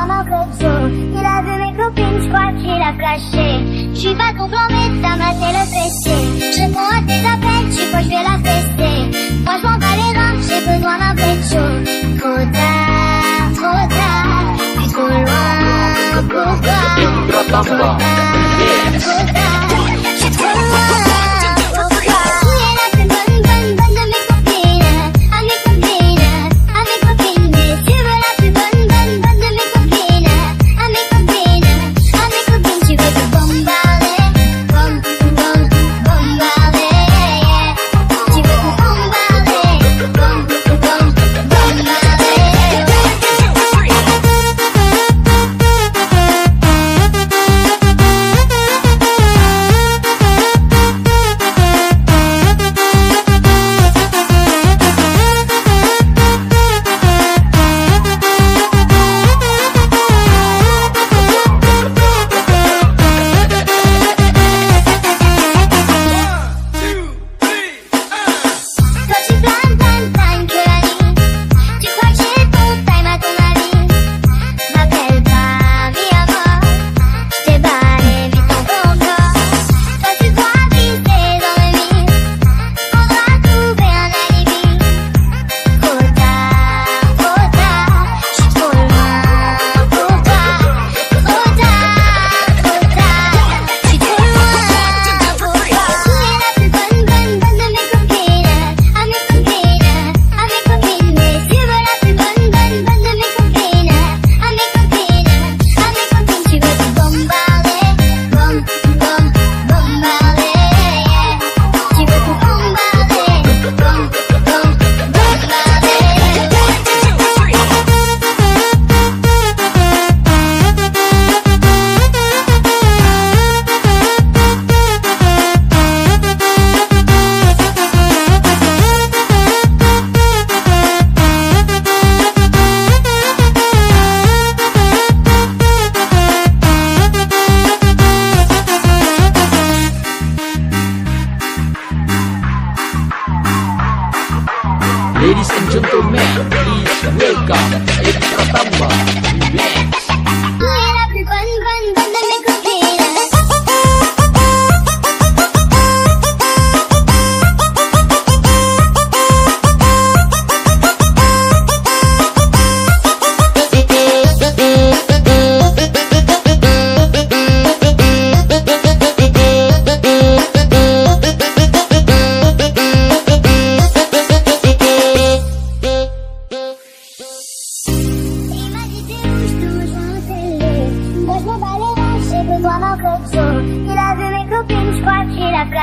toi mon coteau Il a vu mes copines, je crois qu'il a flashé. Je suis pas plan mais t'as maté le fessé Je réponds à tes appels, tu crois que je vais la fester m'en bats les reins, j'ai besoin d'un pécho Trop tard, trop tard, puis trop loin Pourquoi? Trop tard, trop tard,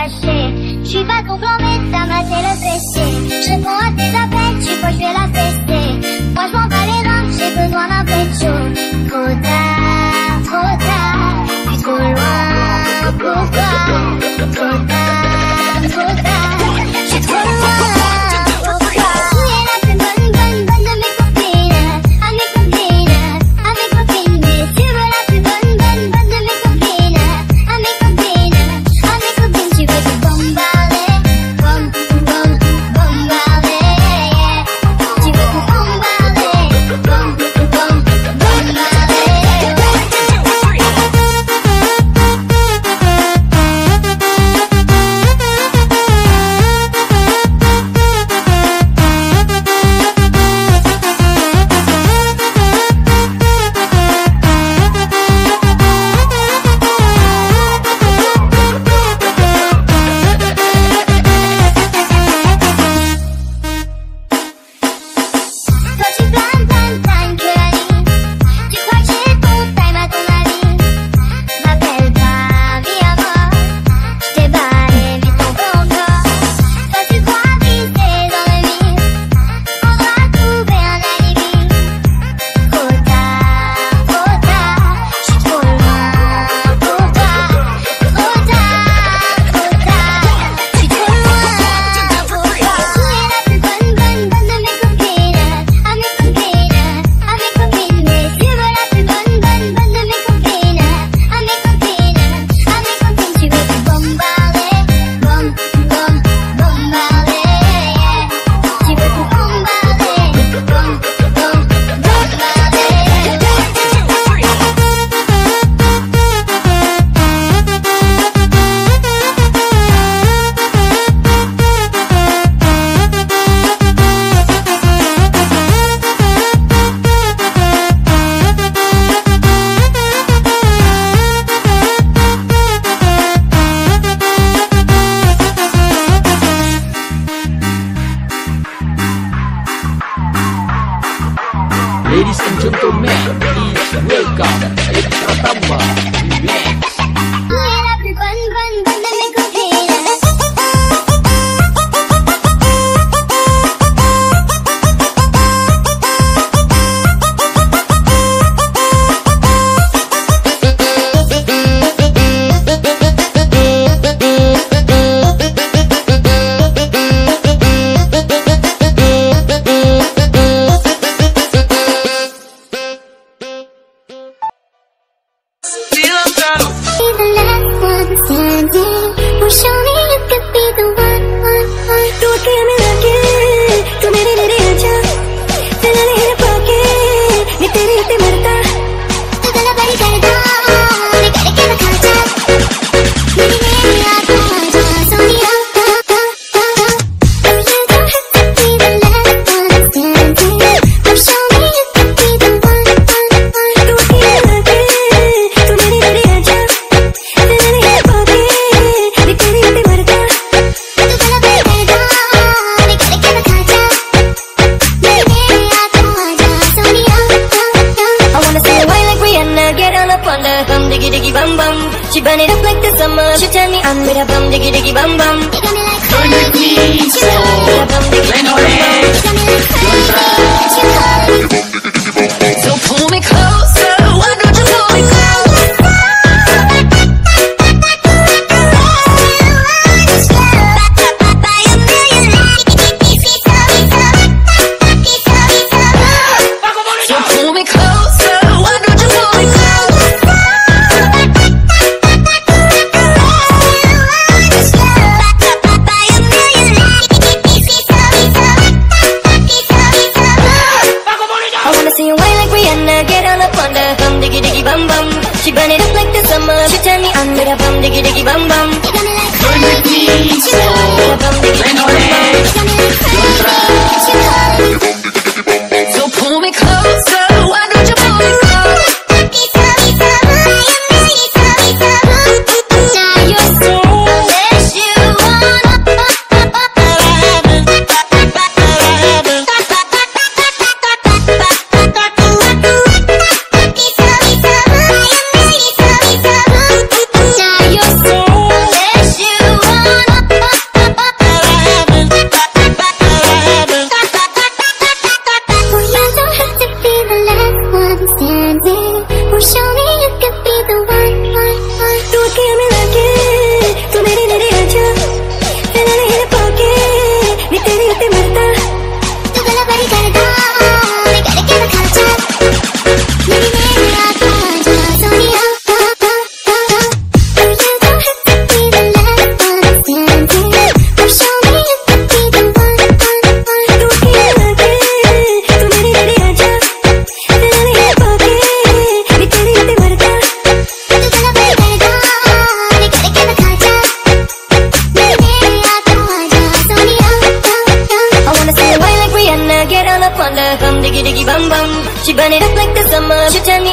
cașe Și fac o promesa mea se răzește Și poate la pe și poți la feste. Poți mă pare și când oana pe She burn it up like the summer. She tell me I'm with a bum diggy diggy bum bum. You got me like burn the keys, bum diggy bum bum. So pull me close. Rihanna, get on up on the bum diggy diggy bum bum. She burn it up like the summer. She turn me on with a bum diggy diggy bum bum. You're gonna like me, so bum diggy diggy bum. You're gonna like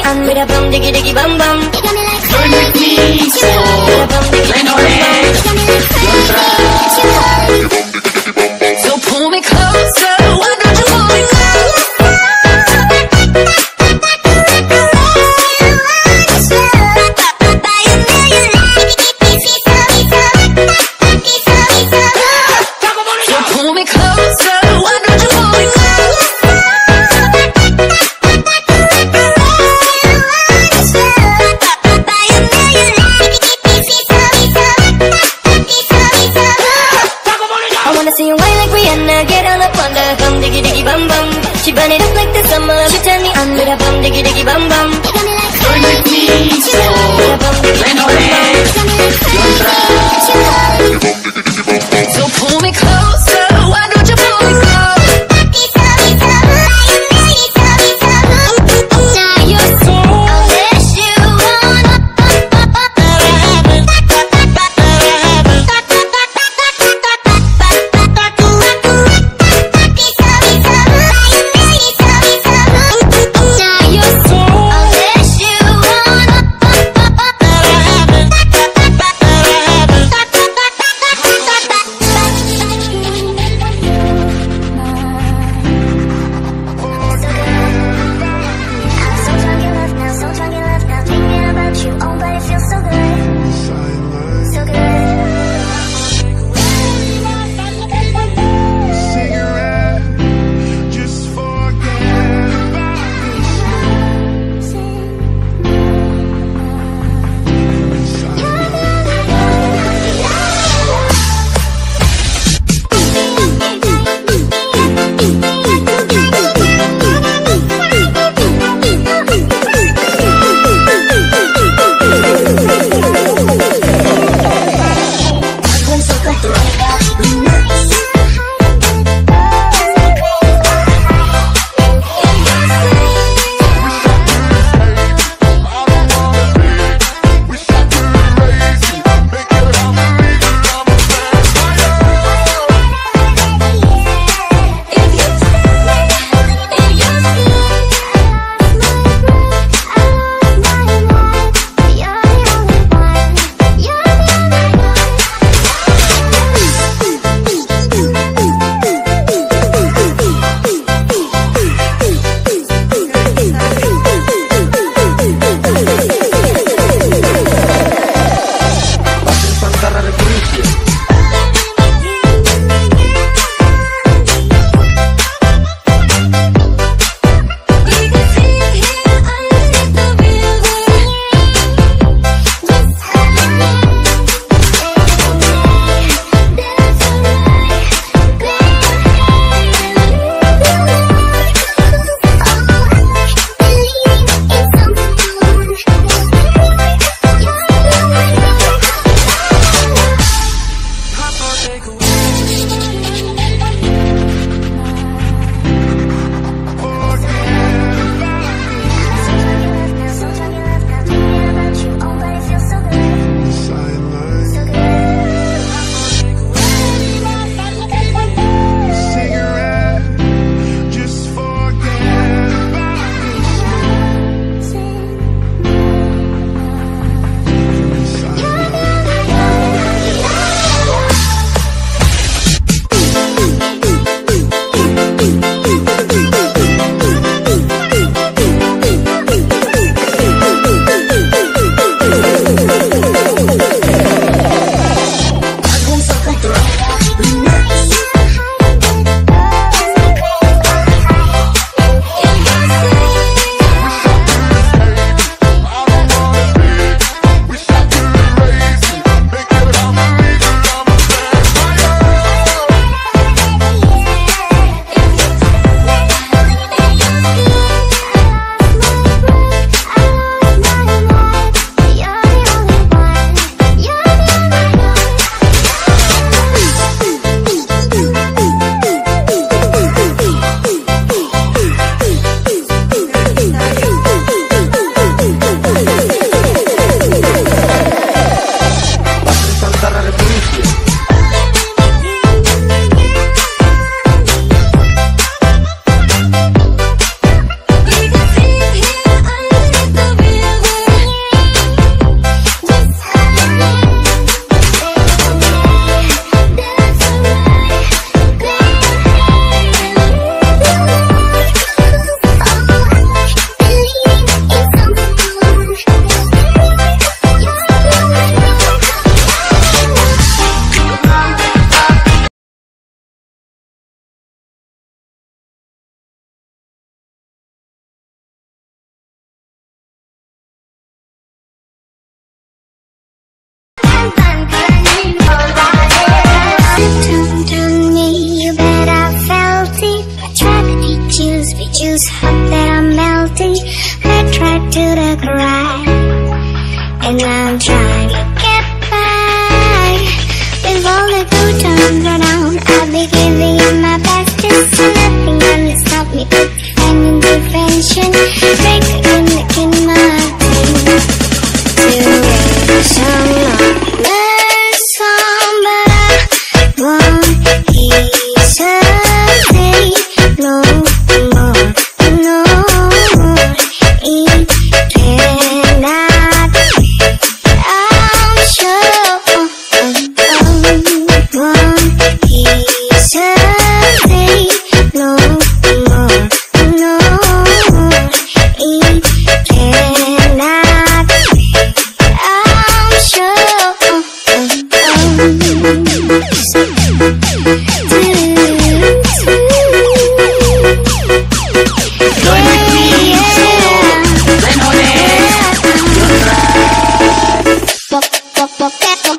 And with a bum diggy diggy bum bum. You got me like. Come with me, so.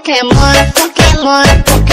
Pokémon, Pokémon, Pokémon.